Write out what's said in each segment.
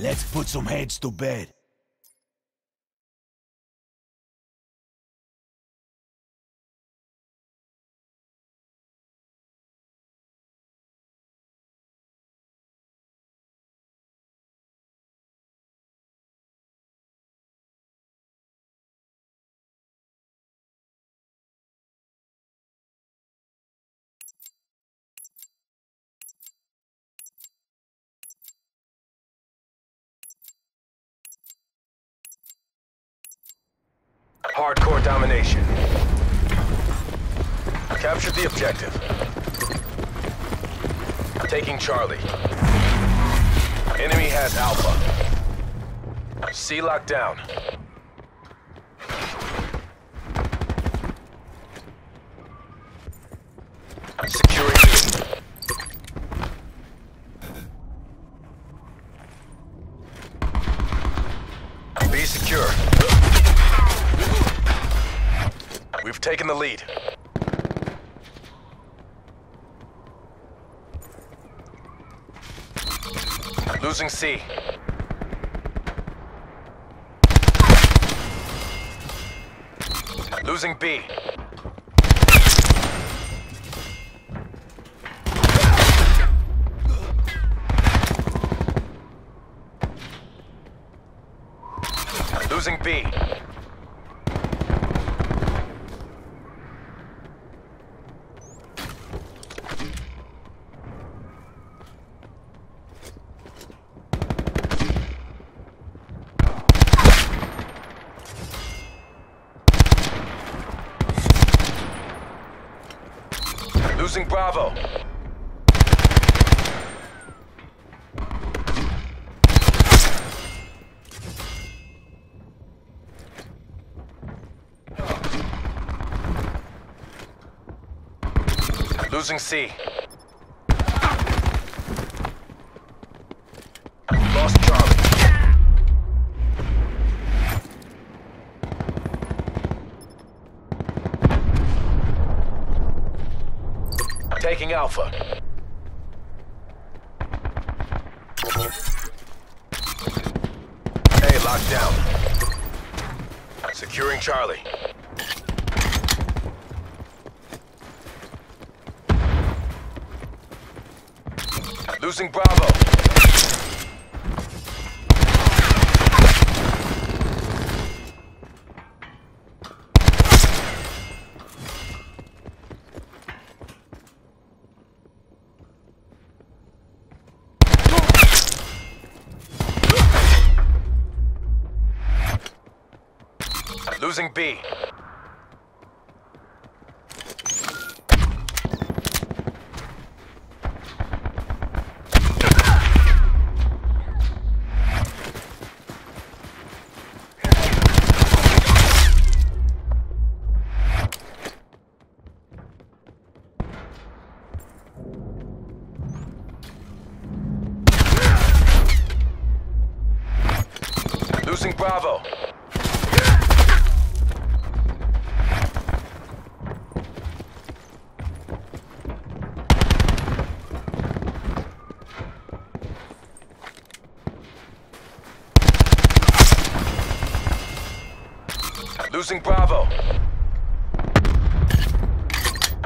Let's put some heads to bed. Hardcore domination. Captured the objective. Taking Charlie. Enemy has Alpha. C locked down. Securing. Be secure. We've taken the lead. Losing C. Losing B. Losing B. Losing Bravo. Losing C. Taking Alpha. A locked down. Securing Charlie. Losing Bravo. Losing B. Losing Bravo. Losing Bravo.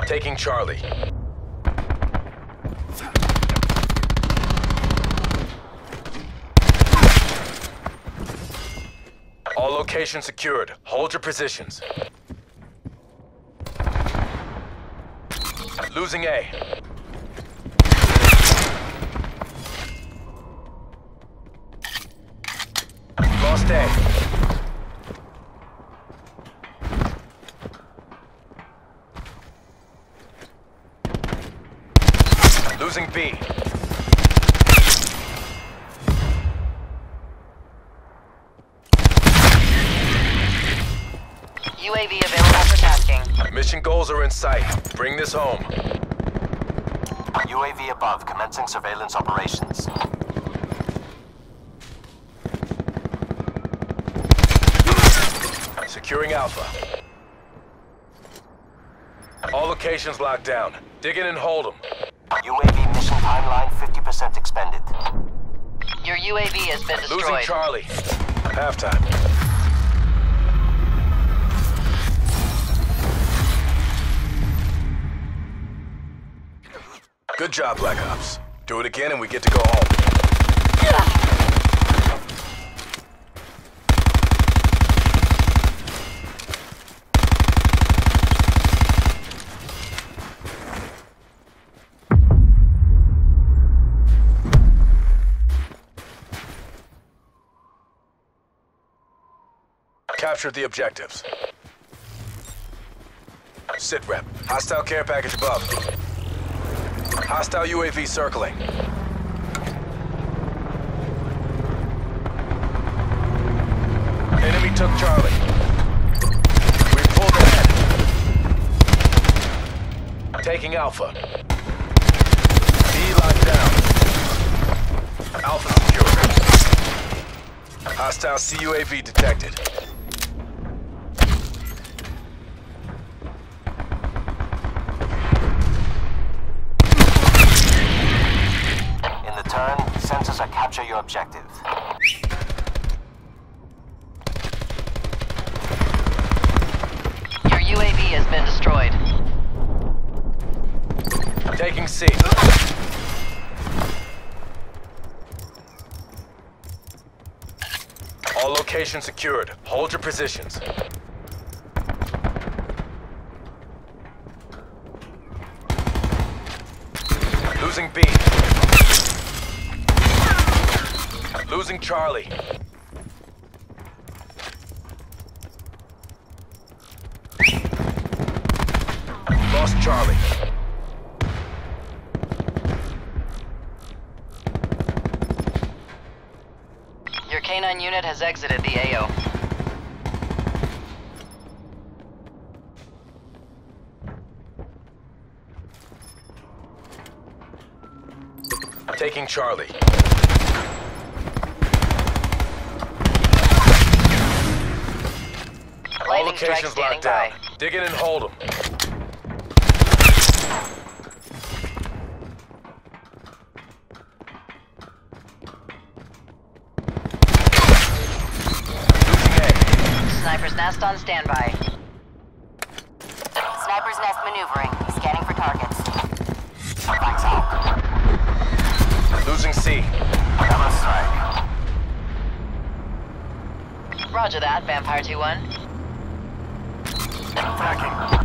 Taking Charlie. All locations secured. Hold your positions. Losing A. Lost A. Losing B. UAV available for tasking. Mission goals are in sight. Bring this home. UAV above, commencing surveillance operations. Securing Alpha. All locations locked down. Dig in and hold them. UAV mission timeline 50% expended. Your UAV has been destroyed. Losing. Charlie. Halftime. Good job, Black Ops. Do it again and we get to go home. Captured the objectives. Sit rep. Hostile care package above. Hostile UAV circling. Enemy took Charlie. We pulled ahead. Taking Alpha. B locked down. Alpha secure. Hostile CUAV detected. Sensors are capture your objective. Your UAV has been destroyed. Taking C. All locations secured. Hold your positions. Losing B. Losing Charlie. Lost Charlie. Your canine unit has exited the AO. Taking Charlie. Locations locked down. by. Dig in and hold them. Sniper's nest on standby. Sniper's nest maneuvering. Scanning for targets. Thanks, Al. Losing C. Cover strike. Roger that, Vampire 2-1. Tracking.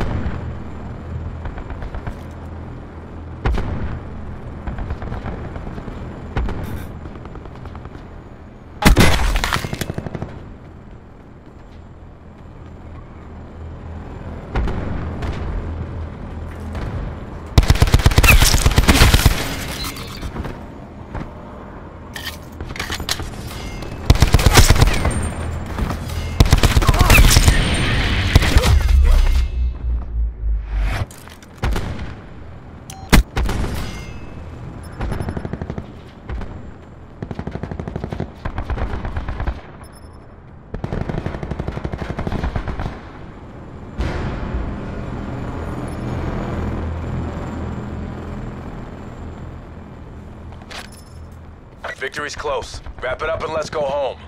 Victory's close. Wrap it up and let's go home.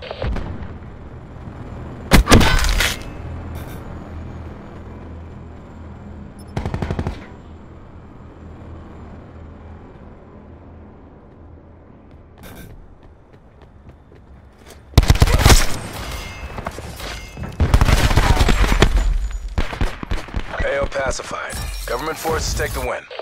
AO pacified. Government forces take the win.